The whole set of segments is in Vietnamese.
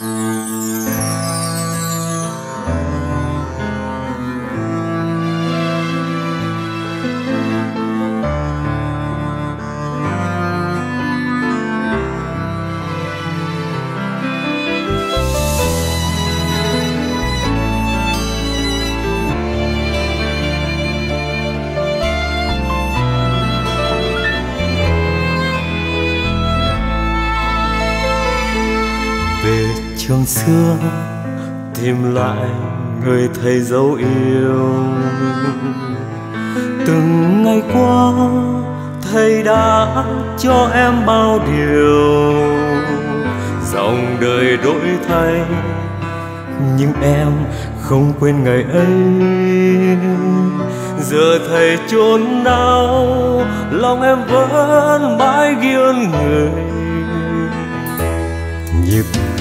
Um, trường xưa, tìm lại người thầy dấu yêu. Từng ngày qua, thầy đã cho em bao điều. Dòng đời đổi thay, nhưng em không quên ngày ấy. Giờ thầy chốn đau, lòng em vẫn mãi ghiêng người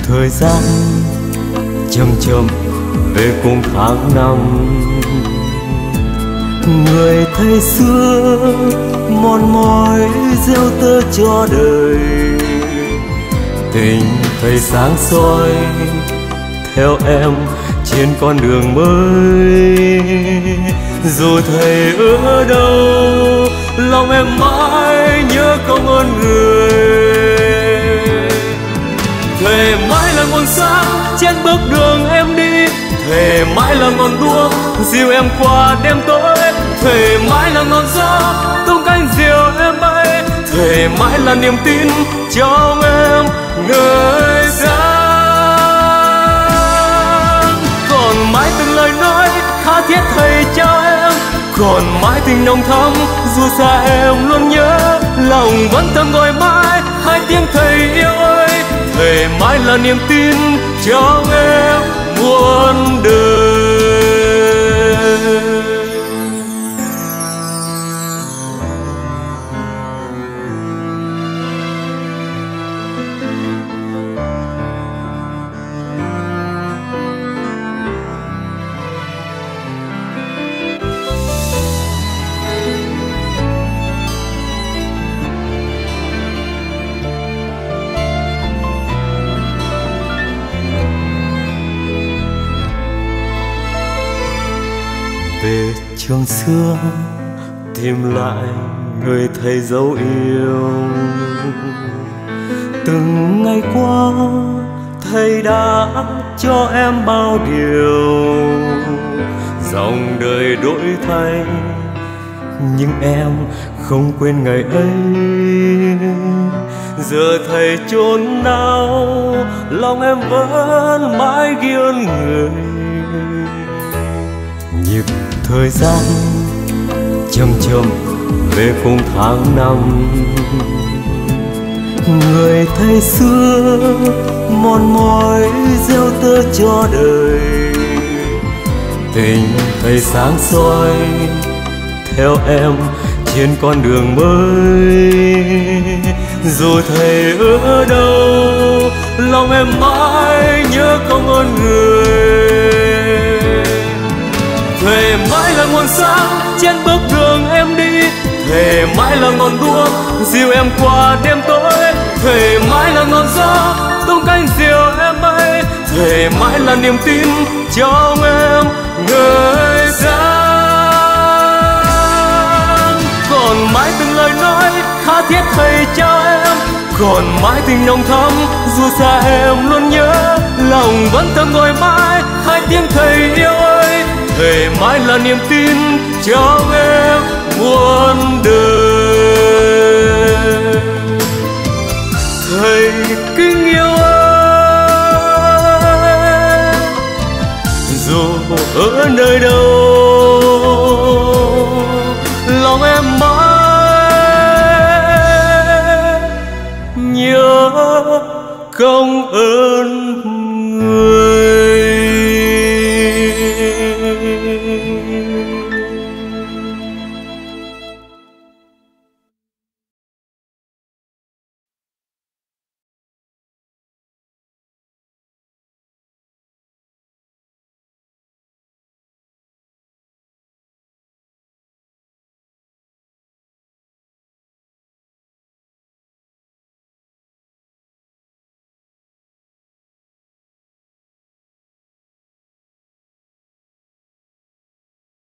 thời gian chậm chậm về cùng tháng năm. Người thầy xưa mòn mỏi gieo tơ cho đời, tình thầy sáng soi theo em trên con đường mới. Dù thầy ở đâu, lòng em mãi nhớ công ơn trên bước đường em đi. Thề mãi là ngọn đuốc dìu em qua đêm tối. Thề mãi là ngọn gió, tung cánh diều em bay. Thề mãi là niềm tin trong em, người sáng còn mãi từng lời nói tha thiết thầy trao em. Còn mãi tình nồng thắm, dù xa em luôn nhớ. Lòng vẫn thầm gọi mãi, hai tiếng thầy yêu ơi. Thề mãi là niềm tin trong em trường xưa, tìm lại người thầy dấu yêu. Từng ngày qua, thầy đã cho em bao điều. Dòng đời đổi thay, nhưng em không quên ngày ấy. Giờ thầy chốn nào, lòng em vẫn mãi ghi ơn người. Nhịp thời gian chậm chậm về cùng tháng năm. Người thầy xưa mòn mỏi gieo tơ cho đời, tình thầy sáng soi theo em trên con đường mới. Dù thầy ở đâu lòng em mãi nhớ công ơn người mãi sáng trên bước đường em đi. Thề mãi là ngọn đuốc dìu em qua đêm tối. Thề mãi là ngọn gió, tung cánh diều em bay. Thề mãi là niềm tin trong em, người sáng còn mãi từng lời nói, tha thiết thầy trao em. Còn mãi tình nồng thắm, dù xa em luôn nhớ. Lòng vẫn thầm gọi mãi, hai tiếng thầy yêu ơi về mãi là niềm tin cho em muôn đời. Thầy kính yêu em, dù ở nơi đâu, lòng em mãi nhớ công ơn